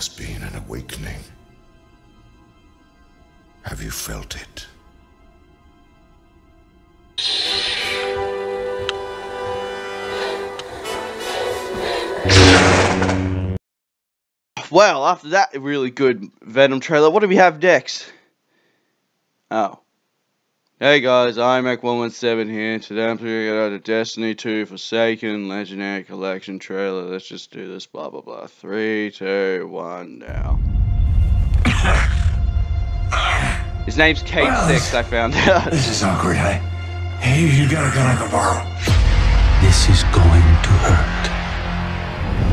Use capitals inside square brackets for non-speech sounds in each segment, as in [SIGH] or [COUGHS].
has been an awakening. Have you felt it? Well, after that really good Venom trailer, what do we have next? Oh. Hey guys, I'm Mack117 here. Today I'm figuring out a Destiny 2 Forsaken Legendary Collection trailer. Let's just do this, blah blah blah. Three, two, one, now. [COUGHS] His name's Kate Well, Six, I found out. [LAUGHS] This is awkward, hey? Hey, you got a gun I can borrow? This is going to hurt.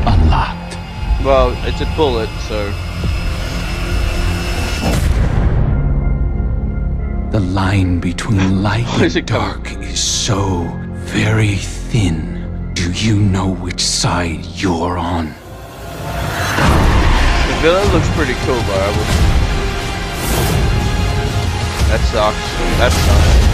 A lot. well, it's a bullet, so. The line between [LAUGHS] light and dark is so very thin. Do you know which side you're on? The villain looks pretty cool, will... That sucks. That sucks.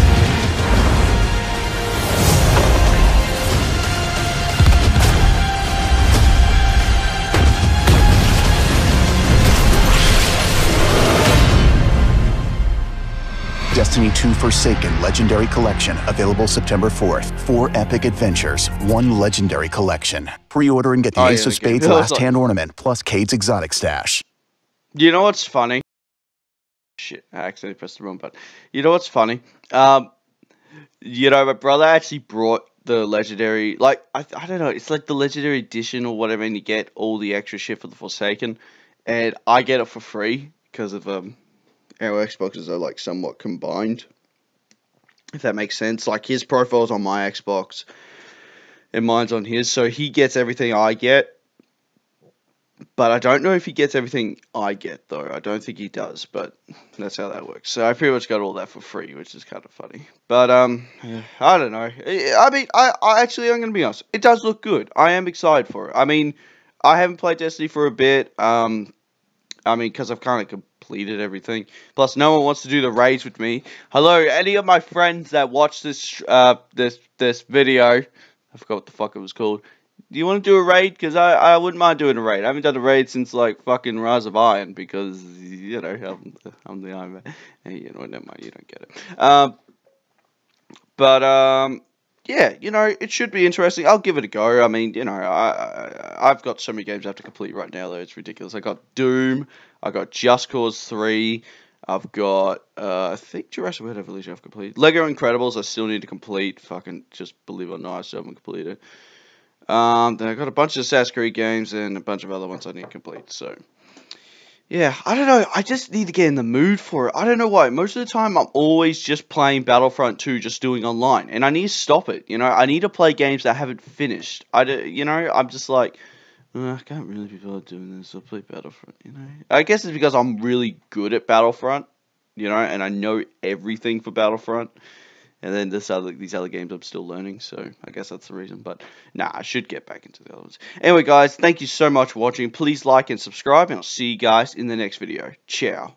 Destiny 2 Forsaken Legendary Collection, available September 4th. Four epic adventures, one legendary collection. Pre order and get the Oh, Ace yeah, of. Spades last like- hand ornament, plus Cayde's exotic stash. You know what's funny? Shit, I accidentally pressed the wrong button. You know what's funny? Um, you know, my brother actually brought the legendary, like, I, I don't know, it's like the legendary edition or whatever, and you get all the extra shit for the Forsaken, and I get it for free because of, um, our Xboxes are, like, somewhat combined. If that makes sense. Like, his profile's on my Xbox, and mine's on his, so he gets everything I get, but I don't know if he gets everything I get, though. I don't think he does, but that's how that works. So I pretty much got all that for free, which is kind of funny. But, um, I don't know. I mean, I, I actually, I'm going to be honest. It does look good. I am excited for it. I mean, I haven't played Destiny for a bit. Um, I mean, because I've kind of completed everything. Plus, no one wants to do the raids with me. Hello, any of my friends that watch this, uh, this, this video. I forgot what the fuck it was called. Do you want to do a raid? Because I, I wouldn't mind doing a raid. I haven't done a raid since like fucking Rise of Iron because you know I'm the, I'm the Iron Man. [LAUGHS] Hey, you know, never mind, you don't get it. Um, but um, yeah, you know, it should be interesting. I'll give it a go. I mean, you know, I, I I've got so many games I have to complete right now though. It's ridiculous. I got Doom. I got Just Cause Three. I've got uh, I think Jurassic World Evolution I've completed. Lego Incredibles I still need to complete. Fucking just believe it or not, I still haven't completed. Um, then I got a bunch of Assassin's Creed games and a bunch of other ones I need to complete. So, yeah, I don't know. I just need to get in the mood for it. I don't know why. Most of the time, I'm always just playing Battlefront 2, just doing online, and I need to stop it. You know, I need to play games that I haven't finished. I do, you know, I'm just like, "Uh, I can't really be bothered doing this. I'll play Battlefront. You know, I guess it's because I'm really good at Battlefront. You know, and I know everything for Battlefront. And then this other these other games I'm still learning, so I guess that's the reason. But nah, I should get back into the other ones. Anyway, guys, thank you so much for watching. Please like and subscribe, and I'll see you guys in the next video. Ciao.